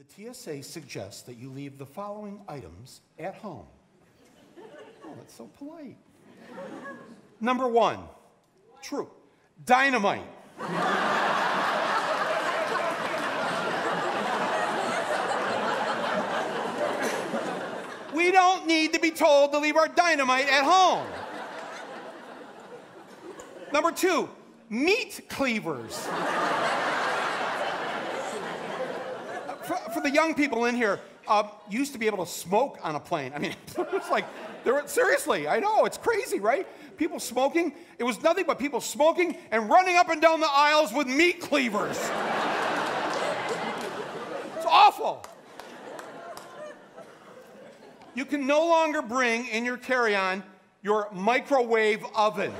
The TSA suggests that you leave the following items at home. Oh, that's so polite. Number one, true, dynamite. we don't need to be told to leave our dynamite at home. Number two, meat cleavers. For, for the young people in here, uh, used to be able to smoke on a plane. I mean, it's like, were, seriously, I know, it's crazy, right? People smoking. It was nothing but people smoking and running up and down the aisles with meat cleavers. it's awful. You can no longer bring in your carry on your microwave oven.